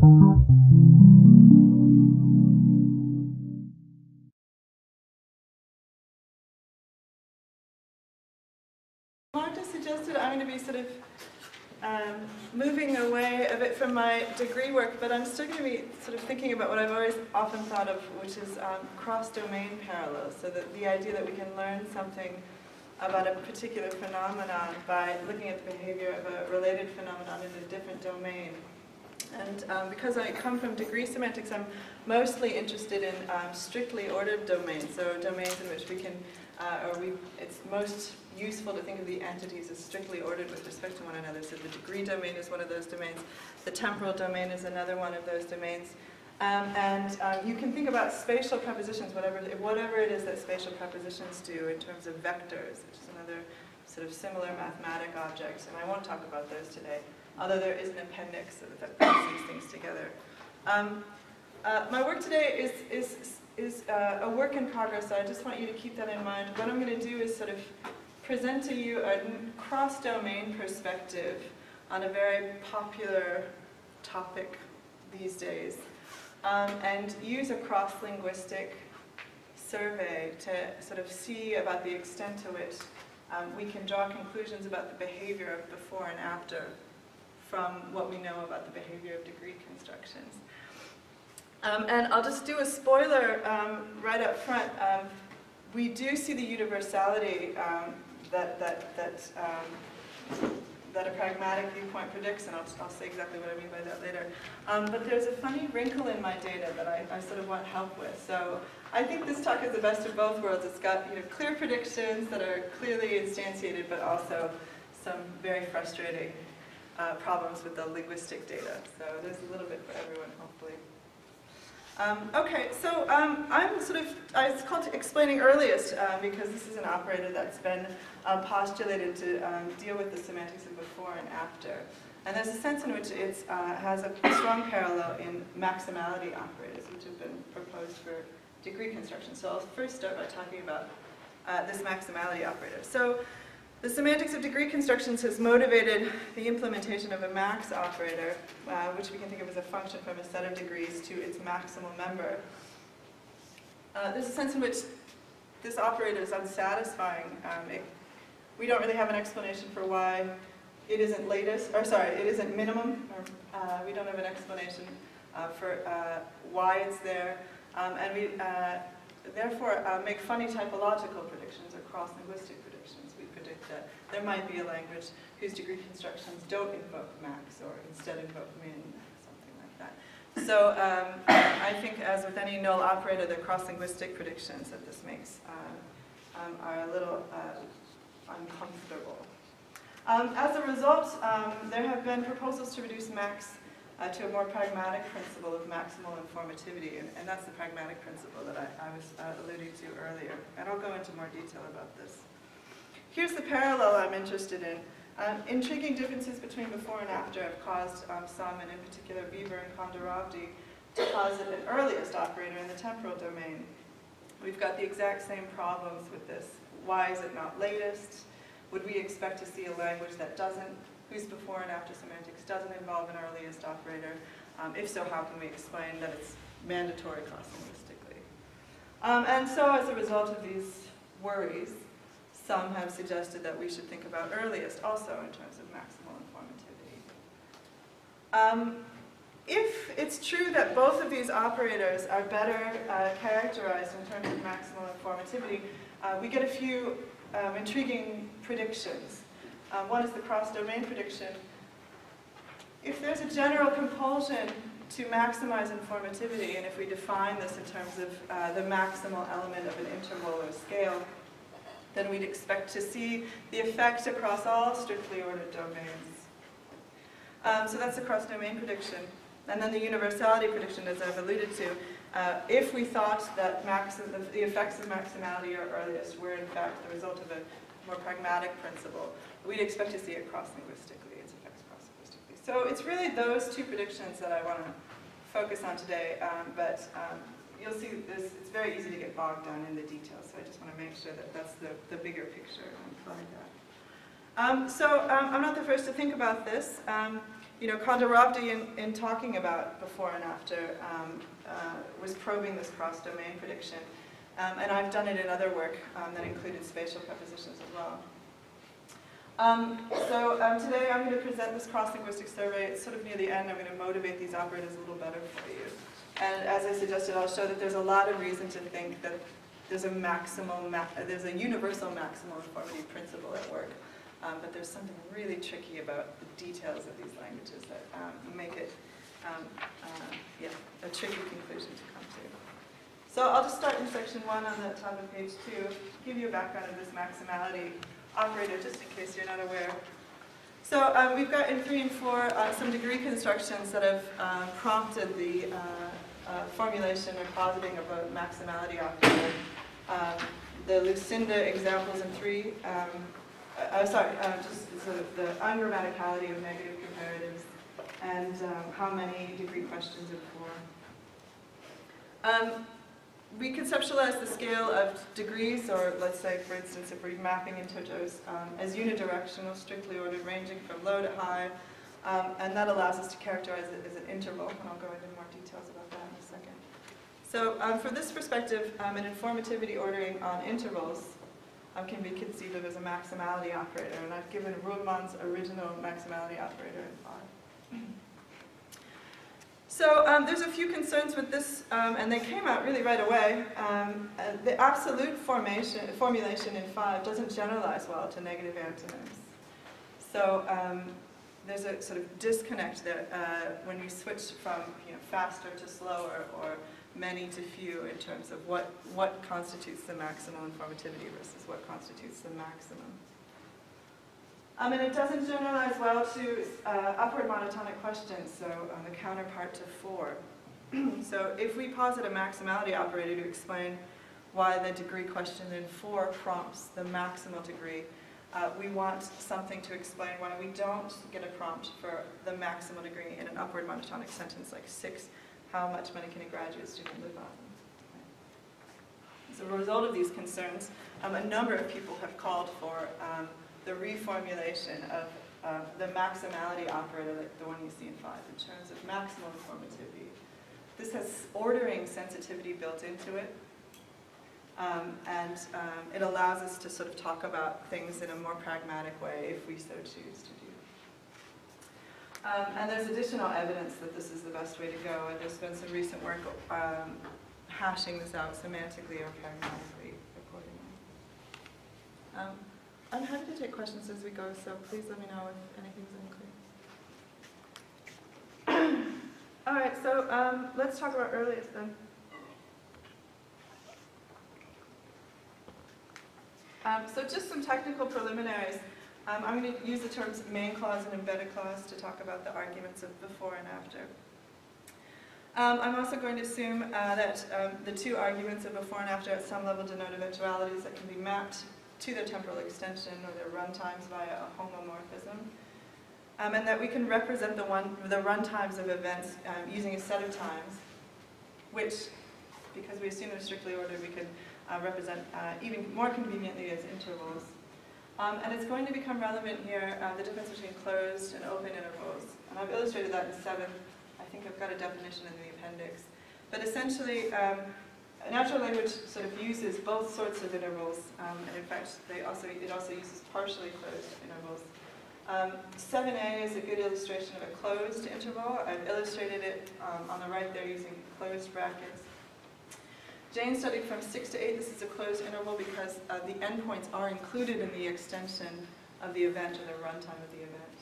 Marta suggested I'm going to be sort of um, moving away a bit from my degree work, but I'm still going to be sort of thinking about what I've always often thought of, which is um, cross-domain parallels. So that the idea that we can learn something about a particular phenomenon by looking at the behavior of a related phenomenon in a different domain. And um, because I come from degree semantics, I'm mostly interested in um, strictly ordered domains, so domains in which we can, uh, or we, it's most useful to think of the entities as strictly ordered with respect to one another. So the degree domain is one of those domains. The temporal domain is another one of those domains. Um, and um, you can think about spatial prepositions, whatever, whatever it is that spatial prepositions do in terms of vectors, which is another sort of similar mathematic object. And I won't talk about those today, although there is an appendix that brings these things together. Um, uh, my work today is, is, is uh, a work in progress, so I just want you to keep that in mind. What I'm going to do is sort of present to you a cross-domain perspective on a very popular topic these days, um, and use a cross-linguistic survey to sort of see about the extent to which um, we can draw conclusions about the behavior of before and after from what we know about the behavior of degree constructions. Um, and I'll just do a spoiler um, right up front. Um, we do see the universality um, that, that, that, um, that a pragmatic viewpoint predicts, and I'll, I'll say exactly what I mean by that later. Um, but there's a funny wrinkle in my data that I, I sort of want help with. So I think this talk is the best of both worlds. It's got you know, clear predictions that are clearly instantiated, but also some very frustrating uh, problems with the linguistic data. So there's a little bit for everyone, hopefully. Um, okay, so um, I'm sort of, it's called explaining earliest uh, because this is an operator that's been uh, postulated to um, deal with the semantics of before and after. And there's a sense in which it uh, has a strong parallel in maximality operators, which have been proposed for degree construction. So I'll first start by talking about uh, this maximality operator. So the semantics of degree constructions has motivated the implementation of a max operator, uh, which we can think of as a function from a set of degrees to its maximal member. Uh, there's a sense in which this operator is unsatisfying. Um, it, we don't really have an explanation for why it isn't latest, or sorry, it isn't minimum. Or, uh, we don't have an explanation uh, for uh, why it's there. Um, and we uh, therefore make funny typological predictions or cross-linguistic predictions there might be a language whose degree constructions don't invoke max or instead invoke min, something like that. So um, I think as with any null operator, the cross-linguistic predictions that this makes uh, um, are a little uh, uncomfortable. Um, as a result, um, there have been proposals to reduce max uh, to a more pragmatic principle of maximal informativity, and, and that's the pragmatic principle that I, I was uh, alluding to earlier. And I'll go into more detail about this. Here's the parallel I'm interested in. Um, intriguing differences between before and after have caused um, some, and in particular Beaver and Condoravdi, to posit an earliest operator in the temporal domain. We've got the exact same problems with this. Why is it not latest? Would we expect to see a language that doesn't, whose before and after semantics doesn't involve an earliest operator? Um, if so, how can we explain that it's mandatory cross-linguistically? Um, and so as a result of these worries, some have suggested that we should think about earliest also in terms of maximal informativity. Um, if it's true that both of these operators are better uh, characterized in terms of maximal informativity, uh, we get a few um, intriguing predictions. Um, one is the cross-domain prediction. If there's a general compulsion to maximize informativity, and if we define this in terms of uh, the maximal element of an interval or scale, then we'd expect to see the effect across all strictly ordered domains. Um, so that's the cross-domain prediction. And then the universality prediction, as I've alluded to, uh, if we thought that the, the, effects of maximality are earliest were in fact the result of a more pragmatic principle, we'd expect to see it cross-linguistically, its effects cross-linguistically. So it's really those two predictions that I want to focus on today, um, but um, you'll see this, it's very easy to get bogged down in the details, so I just want to make sure that that's the, the bigger picture and that. Um, so um, I'm not the first to think about this. Um, you know, Condoravdi, in, in talking about before and after, um, uh, was probing this cross-domain prediction. Um, and I've done it in other work um, that included spatial prepositions as well. Um, so um, today I'm going to present this cross-linguistic survey. It's sort of near the end. I'm going to motivate these operators a little better for you. And as I suggested, I'll show that there's a lot of reason to think that there's a maximal, ma there's a universal maximal uniformity principle at work. Um, but there's something really tricky about the details of these languages that um, make it um, uh, yeah, a tricky conclusion to come to. So I'll just start in section one on the top of page two, give you a background of this maximality operator, just in case you're not aware. So um, we've got in three and four uh, some degree constructions that have uh, prompted the uh, formulation or positing of a maximality operator. Um, the Lucinda examples in three um, uh, uh, sorry, uh, just of the ungrammaticality of negative comparatives and um, how many degree questions in four. Um, we conceptualize the scale of degrees, or let's say, for instance, if we're mapping those um, as unidirectional, strictly ordered, ranging from low to high, um, and that allows us to characterize it as an interval, and I'll go into more details about that in a second. So um, for this perspective, um, an informativity ordering on intervals um, can be conceived of as a maximality operator, and I've given Rullmann's original maximality operator in five. So um, there's a few concerns with this, um, and they came out really right away. Um, uh, the absolute formation, formulation in five doesn't generalize well to negative antonyms. So um, there's a sort of disconnect there uh, when you switch from you know, faster to slower or many to few in terms of what, what constitutes the maximal informativity versus what constitutes the maximum. Um, and it doesn't generalize well to uh, upward monotonic questions, so um, the counterpart to four. so if we posit a maximality operator to explain why the degree question in four prompts the maximal degree, uh, we want something to explain why we don't get a prompt for the maximal degree in an upward monotonic sentence like six how much money can a graduate student live on? As a result of these concerns, um, a number of people have called for um, the reformulation of uh, the maximality operator, like the one you see in five, in terms of maximal informativity. This has ordering sensitivity built into it, um, and um, it allows us to sort of talk about things in a more pragmatic way if we so choose to um, and there's additional evidence that this is the best way to go, and there's been some recent work um, hashing this out semantically or pragmatically accordingly. Um, I'm happy to take questions as we go, so please let me know if anything's unclear. All right, so um, let's talk about earliest then. Um, so just some technical preliminaries. Um, I'm going to use the terms main clause and embedded clause to talk about the arguments of before and after. Um, I'm also going to assume uh, that um, the two arguments of before and after at some level denote eventualities that can be mapped to their temporal extension or their runtimes via a homomorphism. Um, and that we can represent the, one, the runtimes of events um, using a set of times, which, because we assume they're strictly ordered, we can uh, represent uh, even more conveniently as intervals. Um, and it's going to become relevant here, uh, the difference between closed and open intervals. And I've illustrated that in seven. I think I've got a definition in the appendix. But essentially, um, natural language sort of uses both sorts of intervals. Um, and in fact, they also, it also uses partially closed intervals. 7a um, is a good illustration of a closed interval. I've illustrated it um, on the right there using closed brackets. Jane studied from 6 to 8. This is a closed interval because uh, the endpoints are included in the extension of the event or the runtime of the event.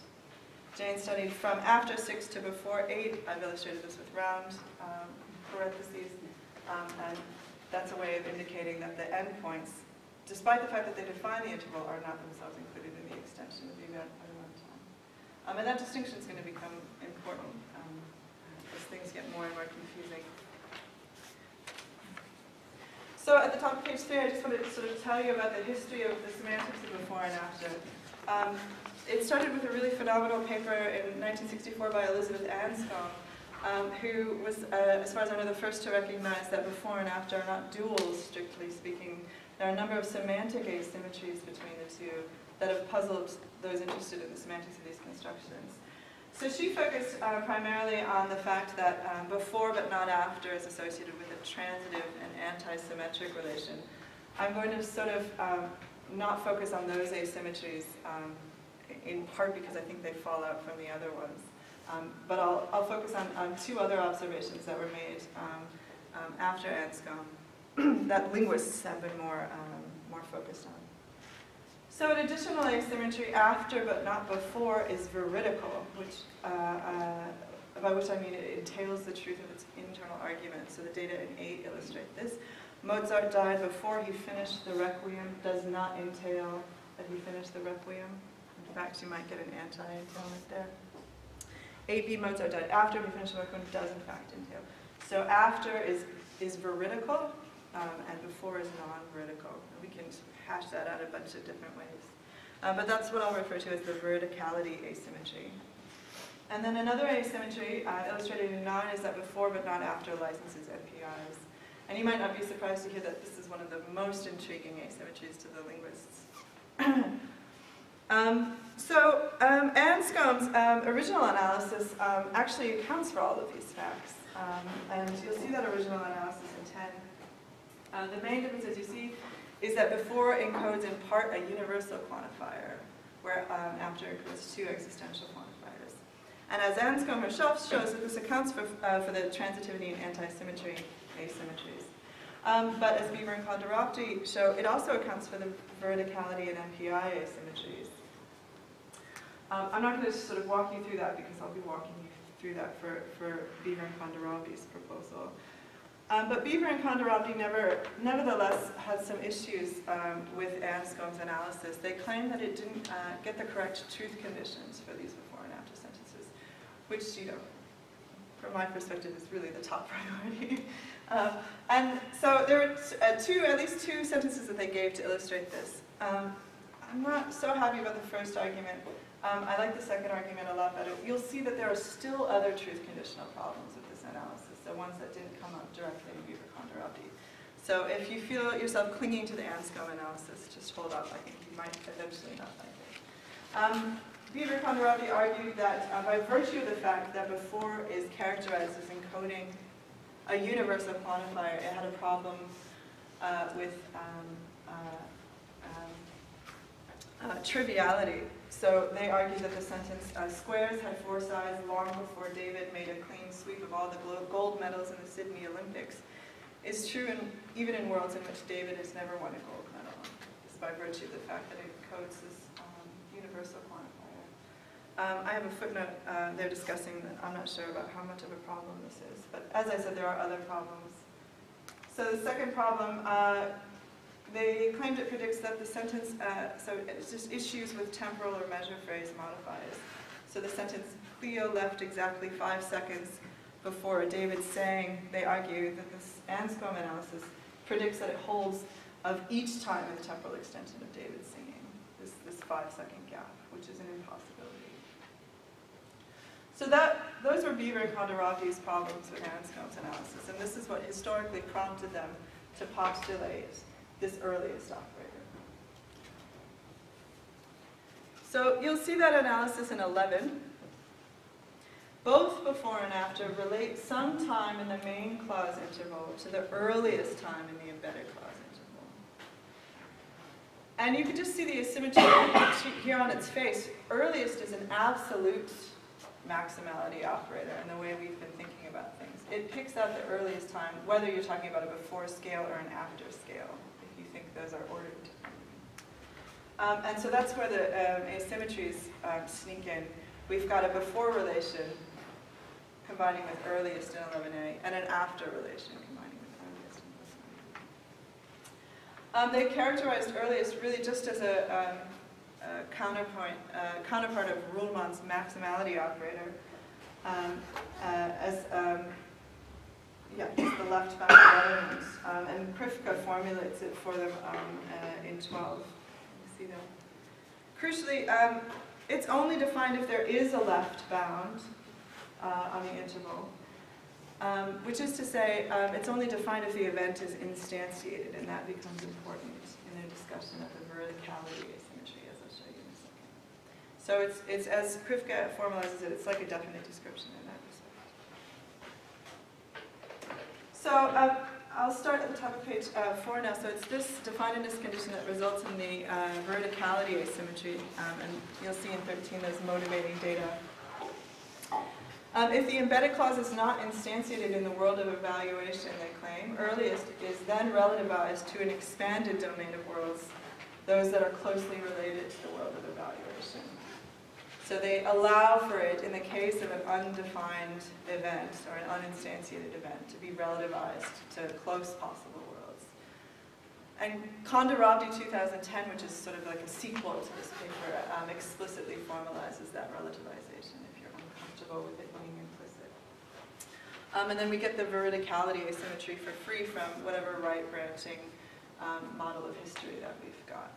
Jane studied from after 6 to before 8. I've illustrated this with round um, parentheses. Um, and that's a way of indicating that the endpoints, despite the fact that they define the interval, are not themselves included in the extension of the event or the runtime. Um, and that distinction is going to become important um, as things get more and more confusing. So at the top of page three, I just wanted to sort of tell you about the history of the semantics of before and after. Um, it started with a really phenomenal paper in 1964 by Elizabeth Anscombe, um, who was, uh, as far as I know, the first to recognize that before and after are not duals, strictly speaking. There are a number of semantic asymmetries between the two that have puzzled those interested in the semantics of these constructions. So she focused uh, primarily on the fact that um, before but not after is associated with a transitive and anti-symmetric relation. I'm going to sort of um, not focus on those asymmetries um, in part because I think they fall out from the other ones. Um, but I'll, I'll focus on, on two other observations that were made um, um, after Anscombe that linguists have been more, more focused on. So an additional asymmetry after but not before is veridical, which, uh, uh, by which I mean it entails the truth of its internal argument. So the data in 8 illustrate this. Mozart died before he finished the Requiem does not entail that he finished the Requiem. In fact, you might get an anti-entailment there. 8b Mozart died after he finished the Requiem does in fact entail. So after is, is veridical, um, and before is non-veridical. We can hash that out a bunch of different ways. Uh, but that's what I'll refer to as the veridicality asymmetry. And then another asymmetry uh, illustrated in 9 is that before but not after licenses NPIs. And you might not be surprised to hear that this is one of the most intriguing asymmetries to the linguists. um, so um, Anscombe's um, original analysis um, actually accounts for all of these facts. Um, and you'll see that original analysis in 10. Uh, the main difference, as you see, is that before encodes in part a universal quantifier, where um, after encodes two existential quantifiers. And as Anscombe herself shows, that this accounts for, uh, for the transitivity and anti-symmetry asymmetries. Um, but as Beaver and Condoravdi show, it also accounts for the veridicality and NPI asymmetries. Um, I'm not going to sort of walk you through that because I'll be walking you through that for, for Beaver and Condoravdi's proposal. Um, but Beaver and Condoravdi never, nevertheless had some issues um, with Anscombe's analysis. They claimed that it didn't uh, get the correct truth conditions for these before and after sentences, which, you know, from my perspective, is really the top priority. um, and so there were uh, two, at least two sentences that they gave to illustrate this. Um, I'm not so happy about the first argument. Um, I like the second argument a lot better. You'll see that there are still other truth conditional problems with this analysis, the ones that didn't come up directly in Condoravdi. So if you feel yourself clinging to the Anscombe analysis, just hold up. I think you might eventually not like it. Um, Condoravdi argued that uh, by virtue of the fact that before is characterized as encoding a universal quantifier, it had a problem uh, with um, uh, um, uh, triviality. So they argued that the sentence, uh, squares had four sides long before David made a clean sweep of all the gold medals in the Sydney Olympics, is true in, even in worlds in which David has never won a gold medal, just by virtue of the fact that it codes this um, universal um, I have a footnote uh, there discussing that I'm not sure about how much of a problem this is, but as I said, there are other problems. So the second problem, uh, they claimed it predicts that the sentence, uh, so it's just issues with temporal or measure phrase modifiers. So the sentence, Cleo left exactly five seconds before David saying, they argue that this Anscombe analysis predicts that it holds of each time in the temporal extension of David singing, this, this five second gap, which is an impossibility. So that, those were Beaver and Condoravdi's problems with Anscombe's analysis, and this is what historically prompted them to postulate this earliest operator. So you'll see that analysis in 11. Both before and after relate some time in the main clause interval to the earliest time in the embedded clause interval. And you can just see the asymmetry here on its face. Earliest is an absolute maximality operator and the way we've been thinking about things. It picks out the earliest time, whether you're talking about a before scale or an after scale, think those are ordered Um, and so that's where the um, asymmetries um, sneak in. We've got a before relation combining with earliest in 11a, and an after relation combining with earliest in 11a. Um, they characterized earliest really just as a, um, uh, counterpoint, uh, counterpart of Rullmann's maximality operator um, uh, as yeah, the left bound element. Um, and Krifka formulates it for them um, uh, in 12. You see that? Crucially, um, it's only defined if there is a left bound uh, on the interval. Um, which is to say, um, it's only defined if the event is instantiated, and that becomes important in a discussion of the veridicality asymmetry, as I'll show you in a second. So it's, it's as Krifka formalizes it, it's like a definite description in that respect. So um, I'll start at the top of page uh, four now. So it's this definedness condition that results in the uh, veridicality asymmetry, um, and you'll see in 13 those motivating data. Um, if the embedded clause is not instantiated in the world of evaluation, they claim, earliest is then relativized to an expanded domain of worlds, those that are closely related to the world of evaluation. So they allow for it in the case of an undefined event or an uninstantiated event to be relativized to close possible worlds. And Condoravdi 2010, which is sort of like a sequel to this paper, um, explicitly formalizes that relativization if you're uncomfortable with it being implicit. Um, and then we get the veridicality asymmetry for free from whatever right branching um, model of history that we've got.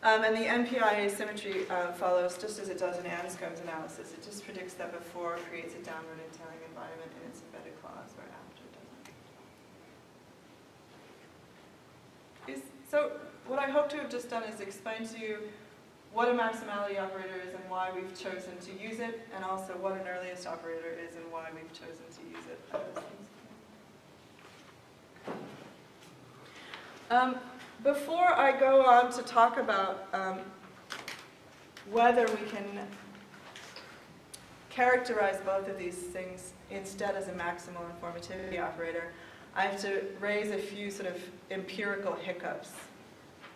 Um, and the NPI asymmetry uh, follows just as it does in Anscombe's analysis. It just predicts that before creates a downward entailing environment in its embedded clause, where after doesn't. Is, so what I hope to have just done is explain to you what a maximality operator is and why we've chosen to use it, and also what an earliest operator is and why we've chosen to use it. Um, before I go on to talk about um, whether we can characterize both of these things instead as a maximal informativity operator, I have to raise a few sort of empirical hiccups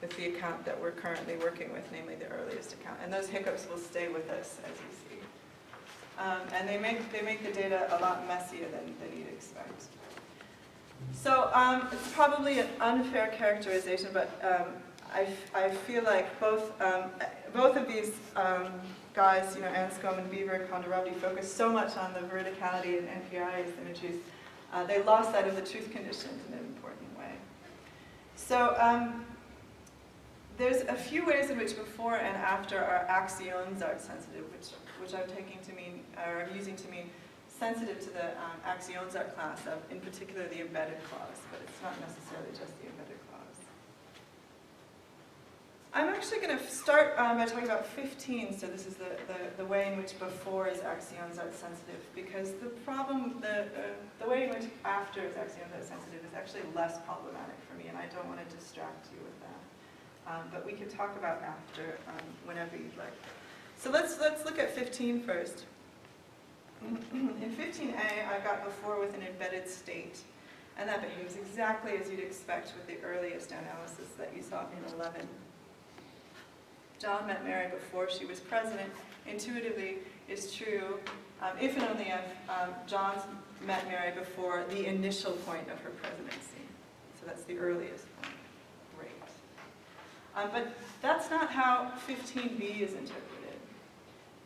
with the account that we're currently working with, namely the earliest account. And those hiccups will stay with us, as you see. Um, and they make, they make the data a lot messier than, than you'd expect. So um, it's probably an unfair characterization, but um, I, I feel like both, um, both of these um, guys, you know, Anscombe and Beaver and Condoravdi, focus so much on the veridicality and NPI asymmetries, uh, they lost sight of the truth conditions in an important way. So um, there's a few ways in which before and after are Aktionsart sensitive, which, which I'm taking to mean, or I'm using to mean sensitive to the um, Aktionsart class of, in particular, the embedded clause, but it's not necessarily just the embedded clause. I'm actually going to start um, by talking about 15, so this is the, the, the, way in which before is Aktionsart sensitive, because the problem, the, uh, the way in which after is Aktionsart sensitive is actually less problematic for me, and I don't want to distract you with that. Um, but we can talk about after um, whenever you'd like. So let's, let's look at 15 first. In 15a, I got before with an embedded state, and that behaves exactly as you'd expect with the earliest analysis that you saw in 11. John met Mary before she was president, intuitively is true, um, if and only if um, John's met Mary before the initial point of her presidency. So that's the earliest point. Great. Um, but that's not how 15b is interpreted.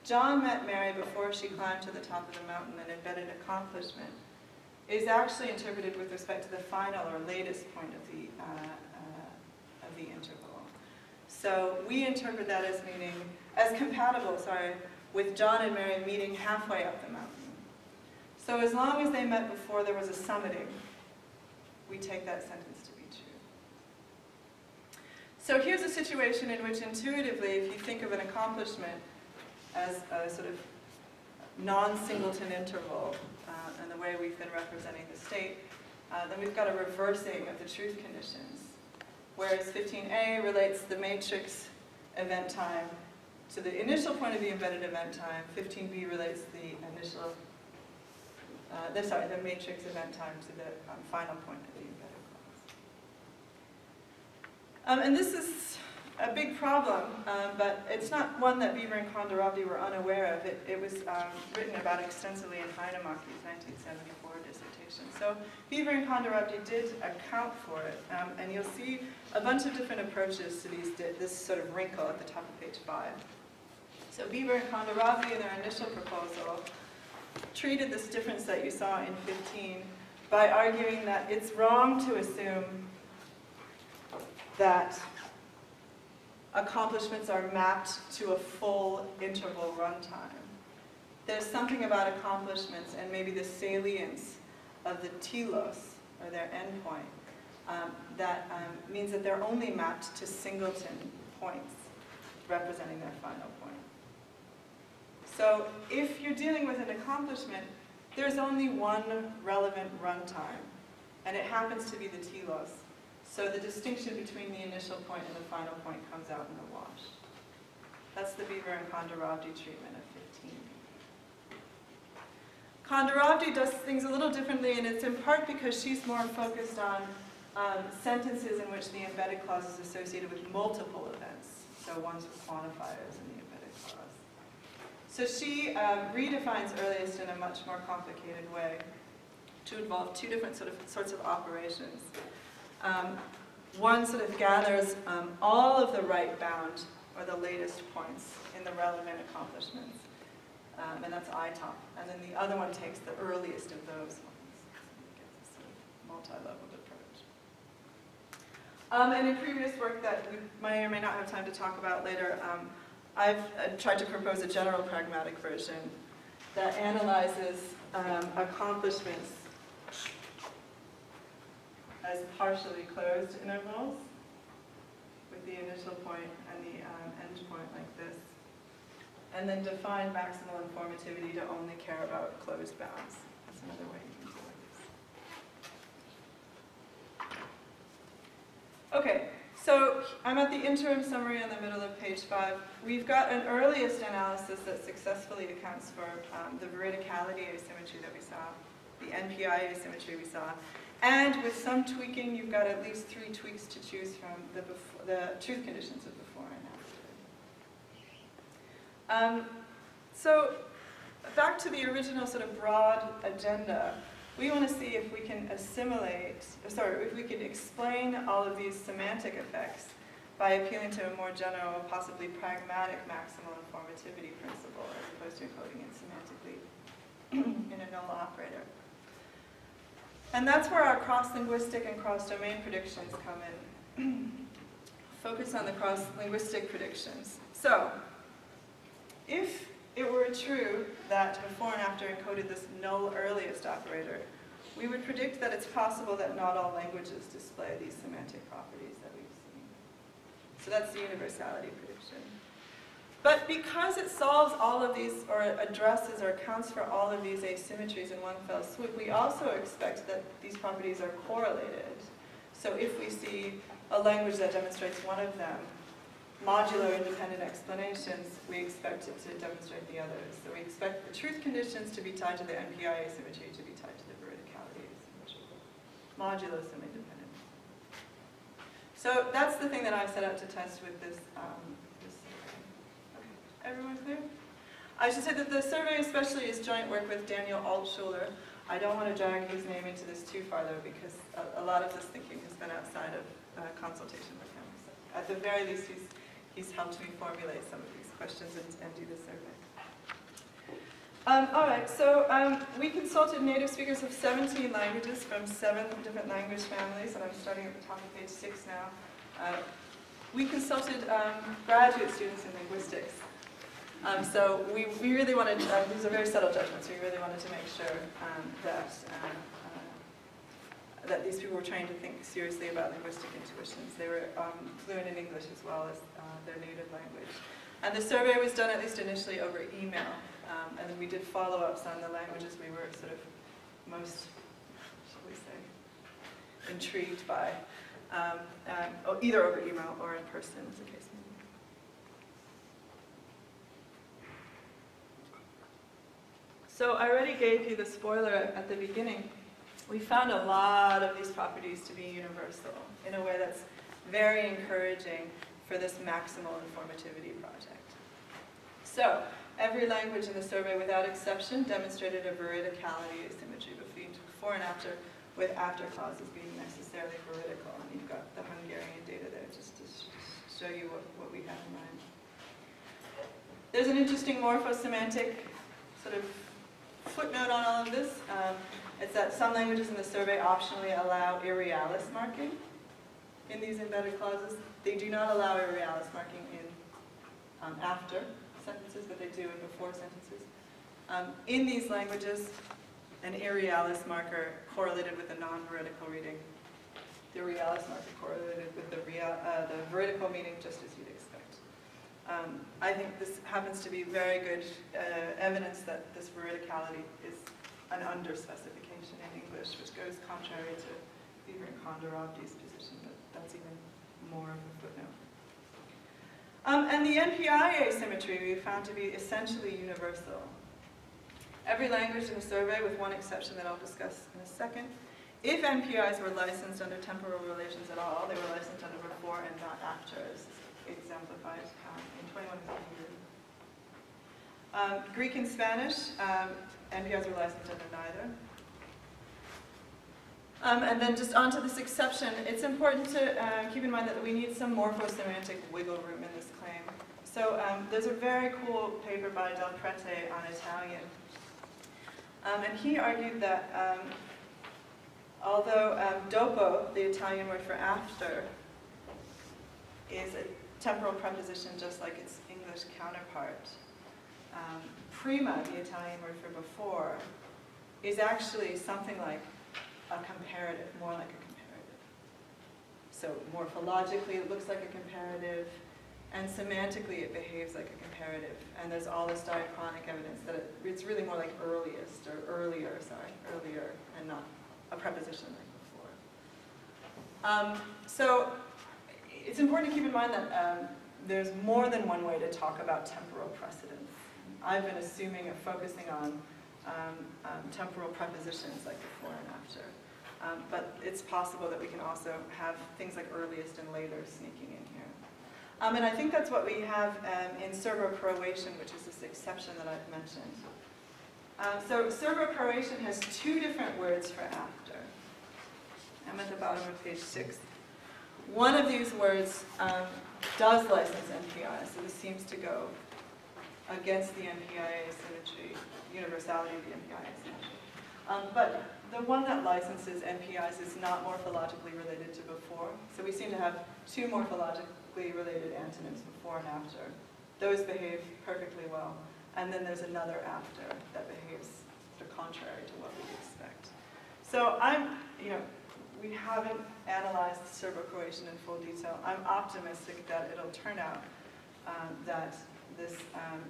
John met Mary before she climbed to the top of the mountain and embedded accomplishment is actually interpreted with respect to the final or latest point of the, uh, uh, of the interval. So we interpret that as meaning, as compatible, sorry, with John and Mary meeting halfway up the mountain. So as long as they met before there was a summiting, we take that sentence to be true. So here's a situation in which intuitively, if you think of an accomplishment, as a sort of non-singleton interval uh, and the way we've been representing the state, uh, then we've got a reversing of the truth conditions. Whereas 15a relates the matrix event time to the initial point of the embedded event time, 15b relates the initial, uh, the, sorry, the matrix event time to the um, final point of the embedded clause. Um, and this is a big problem, um, but it's not one that Beaver and Condoravdi were unaware of. It, it was um, written about extensively in Heinämäki's 1974 dissertation. So Beaver and Condoravdi did account for it, um, and you'll see a bunch of different approaches to these, this sort of wrinkle at the top of page 5. So Beaver and Condoravdi in their initial proposal treated this difference that you saw in 15 by arguing that it's wrong to assume that accomplishments are mapped to a full interval runtime. There's something about accomplishments and maybe the salience of the telos, or their endpoint, um, that um, means that they're only mapped to singleton points. representing their final point. So if you're dealing with an accomplishment, there's only one relevant runtime, and it happens to be the telos. So the distinction between the initial point and the final point comes out in the wash. That's the Beaver and Condoravdi treatment of 15. Condoravdi does things a little differently, and it's in part because she's more focused on um, sentences in which the embedded clause is associated with multiple events, so ones with quantifiers in the embedded clause. So she um, redefines earliest in a much more complicated way to involve two different sort of sorts of operations. Um, one sort of gathers um, all of the right bound or the latest points in the relevant accomplishments um, and that's ITOP. And then the other one takes the earliest of those sort of multi-leveled approach. Um, and in previous work that we may or may not have time to talk about later, um, I've uh, tried to propose a general pragmatic version that analyzes um, accomplishments as partially closed intervals with the initial point and the um, end point like this and then define maximal informativity to only care about closed bounds. That's another way you can do this. Okay, so I'm at the interim summary in the middle of page five. We've got an earliest analysis that successfully accounts for um, the veridicality asymmetry that we saw, the NPI asymmetry we saw, and with some tweaking, you've got at least three tweaks to choose from the, the truth conditions of before and um, so back to the original sort of broad agenda, we want to see if we can assimilate, sorry, if we can explain all of these semantic effects by appealing to a more general, possibly pragmatic maximal informativity principle as opposed to encoding it semantically in a null operator. And that's where our cross-linguistic and cross-domain predictions come in. Focus on the cross-linguistic predictions. So, if it were true that before and after encoded this null earliest operator, we would predict that it's possible that not all languages display these semantic properties that we've seen. So that's the universality prediction. But because it solves all of these, or addresses or accounts for all of these asymmetries in one fell swoop, we also expect that these properties are correlated. So if we see a language that demonstrates one of them, modular independent explanations, we expect it to demonstrate the others. So we expect the truth conditions to be tied to the NPI asymmetry to be tied to the veridicality asymmetry. Modulo some independent. So that's the thing that I set out to test with this, um. Everyone clear? I should say that the survey especially is joint work with Daniel Altshuler. I don't want to drag his name into this too far though because a, a lot of this thinking has been outside of uh, consultation with him. So at the very least he's he's helped me formulate some of these questions and, and do the survey. Um, all right, so um, we consulted native speakers of 17 languages from seven different language families, and I'm starting at the top of page six now. Uh, we consulted um, graduate students in linguistics. Um, so we, we really wanted, uh, these are very subtle judgments, we really wanted to make sure um, that uh, that these people were trying to think seriously about linguistic intuitions. They were um, fluent in English as well as uh, their native language. And the survey was done at least initially over email, um, and then we did follow-ups on the languages we were sort of most, shall we say, intrigued by, um, and, either over email or in person, as case may be. So I already gave you the spoiler at the beginning we found a lot of these properties to be universal in a way that's very encouraging for this maximal informativity project. So, every language in the survey without exception demonstrated a veridicality asymmetry between before and after, with after clauses being necessarily veridical. And you've got the Hungarian data there just to show you what, what we have in mind. There's an interesting morphosemantic sort of footnote on all of this. Um, it's that some languages in the survey optionally allow irrealis marking in these embedded clauses. They do not allow irrealis marking in um, after sentences, but they do in before sentences. Um, in these languages, an irrealis marker correlated with a non-veridical reading. The realis marker correlated with the, real, uh, the veridical meaning just as you'd expect. Um, I think this happens to be very good uh, evidence that this veridicality is an underspecification in English, which goes contrary to Beaver and position, but that's even more of a footnote. Um, and the NPI asymmetry we found to be essentially universal. Every language in the survey, with one exception that I'll discuss in a second, if NPIs were licensed under temporal relations at all, they were licensed under before and not after, as exemplified um, in 21 um, Greek and Spanish, um, NPIs were licensed under neither. Um, and then just onto this exception, it's important to uh, keep in mind that we need some morphosemantic wiggle room in this claim. So um, there's a very cool paper by Del Prete on Italian. Um, and he argued that um, although um, dopo, the Italian word for after, is a temporal preposition just like its English counterpart, um, prima, the Italian word for before, is actually something like a comparative, more like a comparative. So morphologically, it looks like a comparative, and semantically, it behaves like a comparative. And there's all this diachronic evidence that it, it's really more like earliest, or earlier, sorry, earlier, and not a preposition like before. Um, so it's important to keep in mind that um, there's more than one way to talk about temporal precedence. I've been assuming and focusing on um, um, temporal prepositions like before and after. Um, but it's possible that we can also have things like earliest and later sneaking in here. Um, and I think that's what we have um, in Serbo-Croatian, which is this exception that I've mentioned. Um, so Serbo-Croatian has two different words for after. I'm at the bottom of page six. One of these words um, does license NPI, so this seems to go against the NPI asymmetry, universality of the NPI asymmetry. Um, but the one that licenses NPIs is not morphologically related to before. So we seem to have two morphologically related antonyms before and after. Those behave perfectly well. And then there's another after that behaves contrary to what we expect. So I'm, you know, we haven't analyzed the Serbo-Croatian in full detail. I'm optimistic that it'll turn out um, that this um,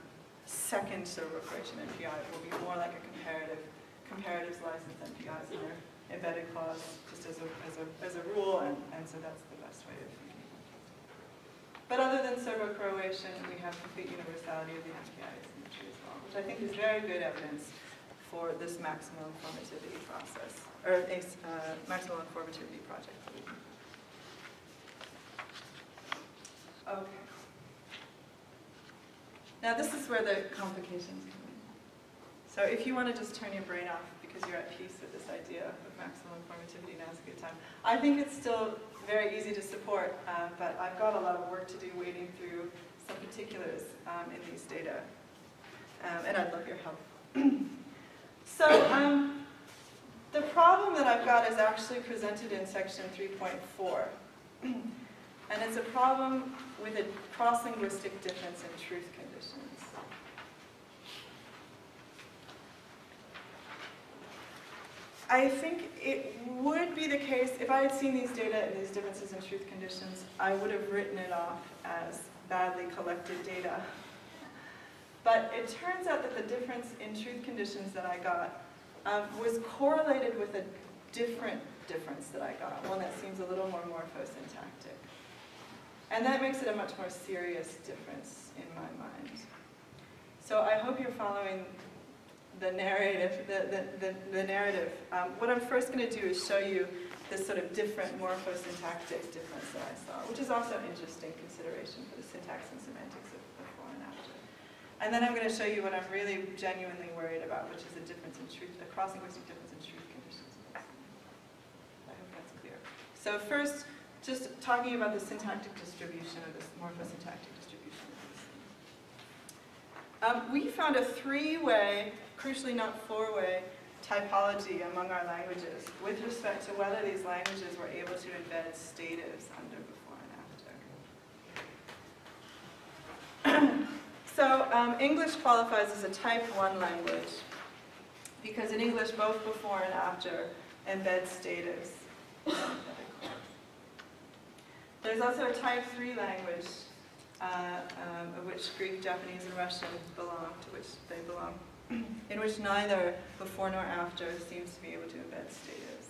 second Serbo-Croatian MPI will be more like a comparative comparatives license NPIs in their embedded clause just as a, as a, as a rule, and, and so that's the best way of thinking. But other than Serbo-Croatian, we have complete universality of the NPI symmetry as well, which I think is very good evidence for this maximal informativity process, or a uh, maximal informativity project. Okay. Now this is where the complications come in. So if you want to just turn your brain off because you're at peace with this idea of maximal informativity, now's a good time. I think it's still very easy to support, uh, but I've got a lot of work to do wading through some particulars um, in these data. Um, and I'd love your help. so um, the problem that I've got is actually presented in section 3.4. and it's a problem with a cross-linguistic difference in truth conditions. I think it would be the case, if I had seen these data and these differences in truth conditions, I would have written it off as badly collected data. But it turns out that the difference in truth conditions that I got um, was correlated with a different difference that I got, one that seems a little more morphosyntactic. And that makes it a much more serious difference in my mind. So I hope you're following the narrative, the, the, the, the narrative. Um, what I'm first going to do is show you this sort of different morphosyntactic difference that I saw, which is also an interesting consideration for the syntax and semantics of before and after. And then I'm going to show you what I'm really genuinely worried about, which is a difference in truth, a cross-linguistic difference in truth conditions. I hope that's clear. So first, just talking about the syntactic distribution of this morphosyntactic distribution. Um, we found a three-way, crucially not four-way, typology among our languages with respect to whether these languages were able to embed statives under before and after. So um, English qualifies as a type 1 language because in English both before and after embed statives. There's also a type 3 language uh, um, of which Greek, Japanese, and Russian belong, to which they belong, in which neither before nor after seems to be able to embed statives.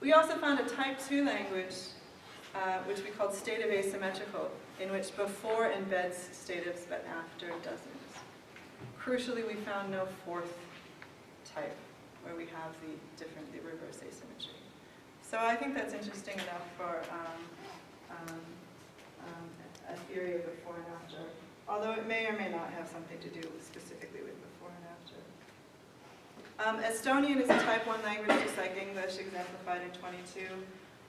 We also found a type 2 language, uh, which we called stative asymmetrical, in which before embeds statives but after doesn't. Crucially, we found no fourth type where we have the different, the reverse asymmetry. So I think that's interesting enough for um, um, um, a theory of before and after, although it may or may not have something to do specifically with before and after. Um, Estonian is a type 1 language, just like English, exemplified in 22.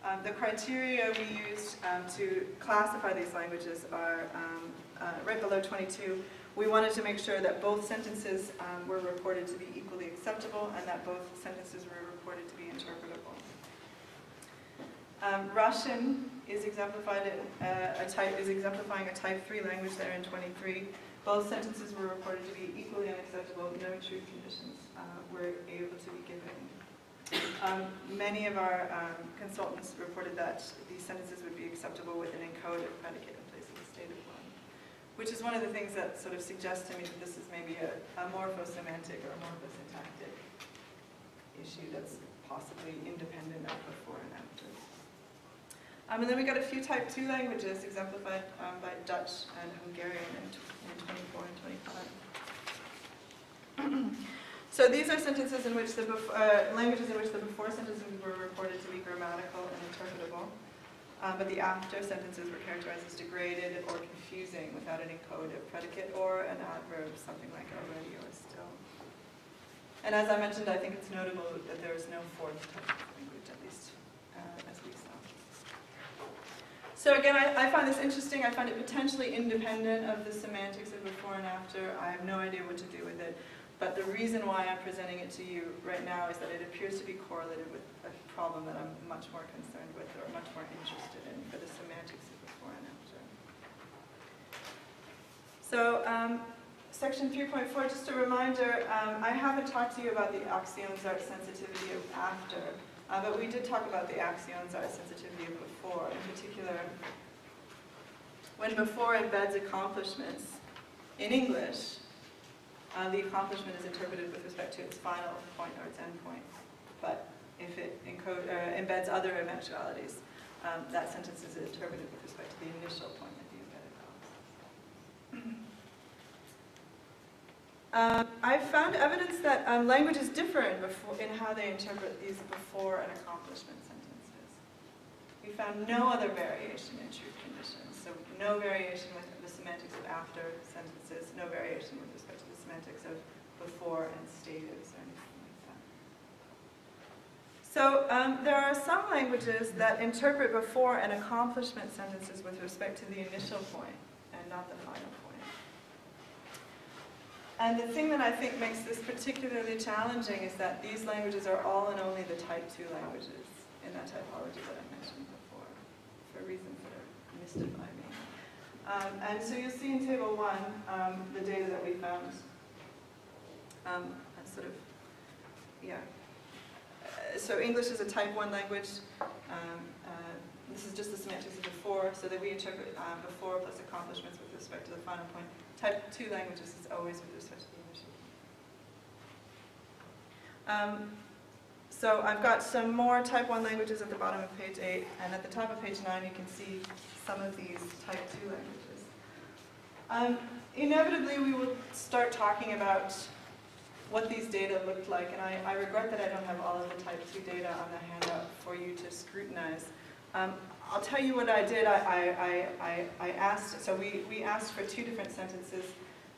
Um, the criteria we used um, to classify these languages are um, uh, right below 22. We wanted to make sure that both sentences um, were reported to be equally acceptable and that both sentences were reported to be interpretable. Um, Russian is exemplified in uh, a type is exemplifying a type 3 language there in 23. Both sentences were reported to be equally unacceptable. No truth conditions uh, were able to be given. Um, many of our um, consultants reported that these sentences would be acceptable with an encoded predicate in place of the stated one, which is one of the things that sort of suggests to me that this is maybe a, a morphosemantic or a morphosyntactic issue that's possibly independent of before and after. Um, and then we got a few type 2 languages exemplified um, by Dutch and Hungarian in, in 24 and 25. so these are sentences in which the uh, languages in which the before sentences were reported to be grammatical and interpretable, um, but the after sentences were characterized as degraded or confusing without an encoded predicate or an adverb, something like already or still. And as I mentioned, I think it's notable that there is no fourth type of language, at least uh, as we saw. So again, I, I, find this interesting. I find it potentially independent of the semantics of before and after. I have no idea what to do with it. But the reason why I'm presenting it to you right now is that it appears to be correlated with a problem that I'm much more concerned with or much more interested in for the semantics of before and after. So um, section 3.4, just a reminder, um, I haven't talked to you about the Aktionsart sensitivity of after. Uh, but we did talk about the Aktionsart sensitivity of before, in particular, when before embeds accomplishments in English, uh, the accomplishment is interpreted with respect to its final point or its end point. But if it encode, uh, embeds other eventualities, um, that sentence is interpreted with respect to the initial point of the embedded. Um, I've found evidence that um, language is different before, in how they interpret these before and accomplishment sentences. We found no other variation in truth conditions, so no variation with the semantics of after sentences, no variation with respect semantics of before and statives or anything like that. So um, there are some languages that interpret before and accomplishment sentences with respect to the initial point and not the final point. And the thing that I think makes this particularly challenging is that these languages are all and only the type 2 languages in that typology that I mentioned before, for reasons that are mystify me. Um, and so you'll see in table 1 um, the data that we found. Um, sort of, yeah. Uh, so English is a type 1 language. Um, uh, this is just the semantics of before, so that we interpret uh, before plus accomplishments with respect to the final point. Type 2 languages is always with respect to the initial. Um, so I've got some more type 1 languages at the bottom of page 8, and at the top of page 9 you can see some of these type 2 languages. Um, inevitably we will start talking about what these data looked like, and I, I, regret that I don't have all of the type 2 data on the handout for you to scrutinize. Um, I'll tell you what I did. I, I, I, asked, so we, we asked for two different sentences,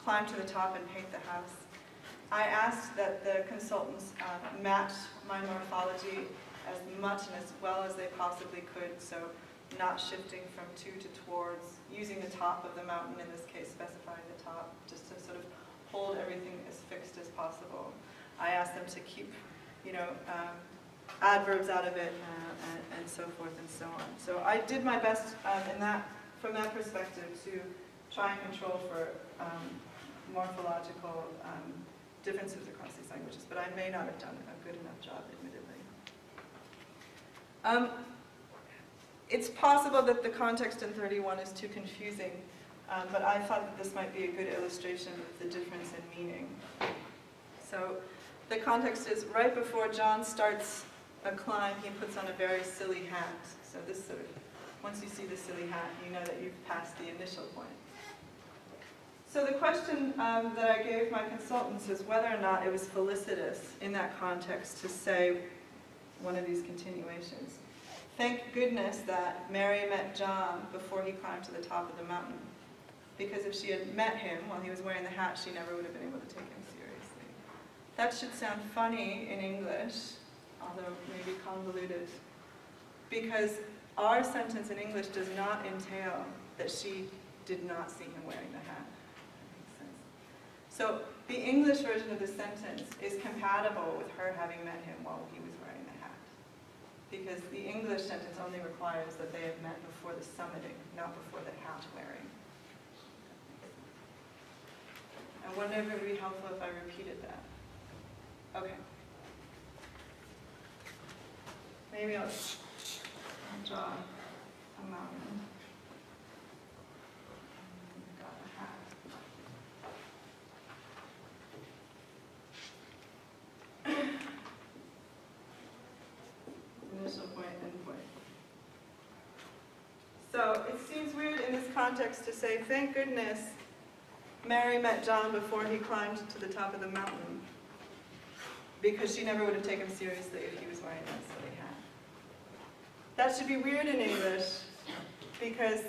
climb to the top and paint the house. I asked that the consultants uh, match my morphology as much and as well as they possibly could, so not shifting from to to towards, using the top of the mountain, in this case specifying the top, just to sort of hold everything as fixed as possible. I asked them to keep, you know, um, adverbs out of it, uh, and, and, so forth and so on. So I did my best um, in that, from that perspective to try and control for um, morphological um, differences across these languages, but I may not have done a good enough job, admittedly. Um, it's possible that the context in 31 is too confusing, um, but I thought that this might be a good illustration of the difference in meaning. So the context is right before John starts a climb, he puts on a very silly hat. So this sort of, once you see the silly hat, you know that you've passed the initial point. So the question um, that I gave my consultants is whether or not it was felicitous in that context to say one of these continuations. Thank goodness that Mary met John before he climbed to the top of the mountain. Because if she had met him while he was wearing the hat, she never would have been able to take him seriously. That should sound funny in English, although maybe convoluted, because our sentence in English does not entail that she did not see him wearing the hat. So the English version of the sentence is compatible with her having met him while he was wearing the hat. Because the English sentence only requires that they have met before the summiting, not before the hat wearing. I wonder if it would be helpful if I repeated that. Okay. Maybe I'll draw a mountain. So it seems weird in this context to say, thank goodness Mary met John before he climbed to the top of the mountain. Because she never would have taken him seriously if he was wearing that silly hat. That should be weird in English because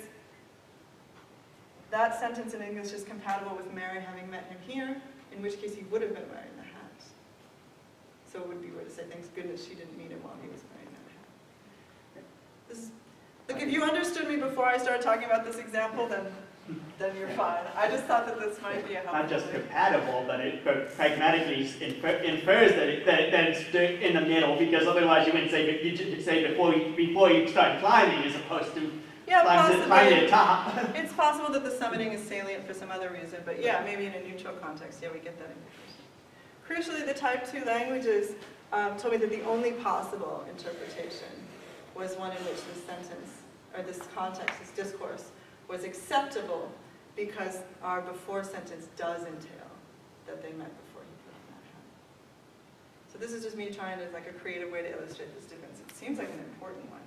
that sentence in English is compatible with Mary having met him here, in which case he would have been wearing the hat. So it would be weird to say, thanks goodness she didn't meet him while he was wearing that hat. This, look, if you understood me before I started talking about this example, then then you're fine. I just thought that this might be a helpful Not just way. compatible, but it but pragmatically infer, infers that, it, that, that it's in the middle, because otherwise you wouldn't say, you should say before you, before you start climbing as opposed to Yeah, climb to the possibly. top. It's possible that the summiting is salient for some other reason, but yeah, maybe in a neutral context, yeah, we get that. Crucially, the type 2 languages um, told me that the only possible interpretation was one in which this sentence, or this context, this discourse, was acceptable because our before sentence does entail that they met before he put on that hat. So this is just me trying to, like, a creative way to illustrate this difference. It seems like an important one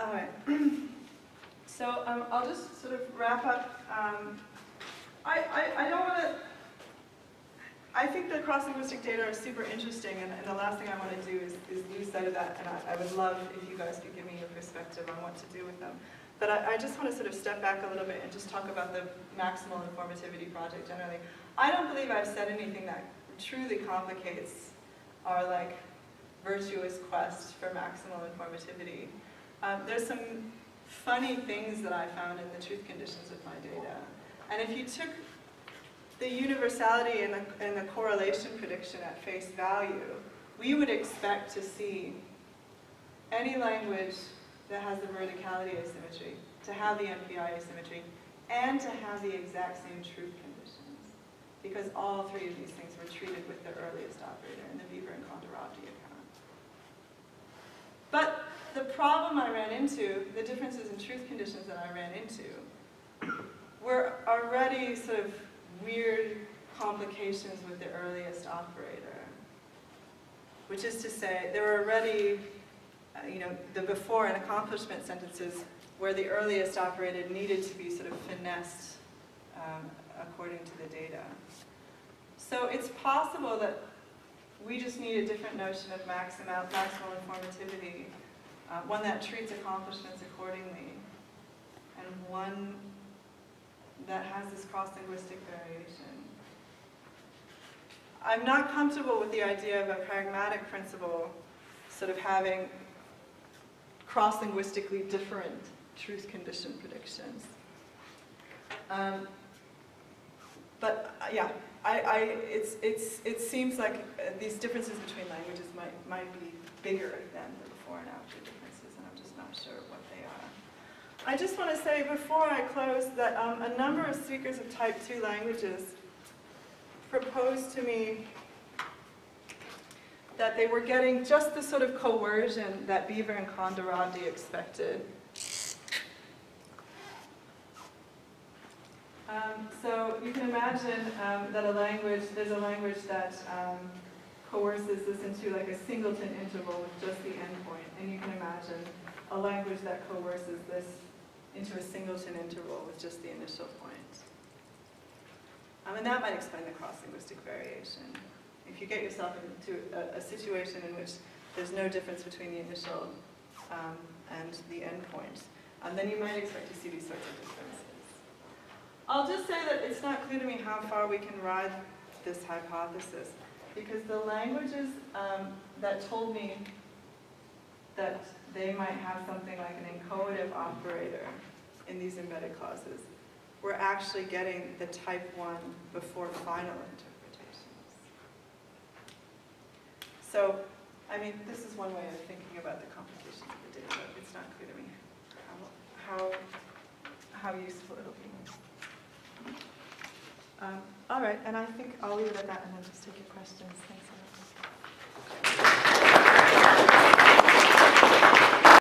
to me. All right. So um, I'll just sort of wrap up. Um, I, I, I don't want to, I think the cross-linguistic data are super interesting, and, and the last thing I want to do is, is lose sight of that, and I, I would love if you guys could give me your perspective on what to do with them. But I, I just want to sort of step back a little bit and just talk about the maximal informativity project generally. I don't believe I've said anything that truly complicates our like virtuous quest for maximal informativity. Um, there's some funny things that I found in the truth conditions of my data. And if you took the universality and the, and the correlation prediction at face value, we would expect to see any language that has the veridicality asymmetry, to have the NPI asymmetry, and to have the exact same truth conditions. Because all three of these things were treated with the earliest operator in the Beaver and Condoravdi account. But the problem I ran into, the differences in truth conditions that I ran into, were already sort of weird complications with the earliest operator. Which is to say, there were already, uh, you know, the before and accomplishment sentences where the earliest operator needed to be sort of finessed um, according to the data. So it's possible that we just need a different notion of maximal, maximal informativity, uh, one that treats accomplishments accordingly, and one that has this cross-linguistic variation. I'm not comfortable with the idea of a pragmatic principle sort of having cross-linguistically different truth condition predictions. Um, but uh, yeah, I, I, it's, it's, it seems like these differences between languages might, might be bigger than the before and after differences, and I'm just not sure what they are. I just want to say before I close that um, a number of speakers of type 2 languages proposed to me that they were getting just the sort of coercion that Beaver and Condoravdi expected. Um, so you can imagine um, that a language, there's a language that um, coerces this into like a singleton interval with just the endpoint. And you can imagine a language that coerces this into a singleton interval with just the initial point. Um, and that might explain the cross-linguistic variation. If you get yourself into a, a situation in which there's no difference between the initial um, and the endpoint, um, then you might expect to see these sorts of differences. I'll just say that it's not clear to me how far we can ride this hypothesis, because the languages um, that told me that they might have something like an inchoative operator in these embedded clauses We're actually getting the type 1 before final interpretations. So, I mean, this is one way of thinking about the complications of the data. It's not clear to me how, how, how useful it'll be. Um, all right, and I think I'll leave it at that and then just take your questions. Thanks.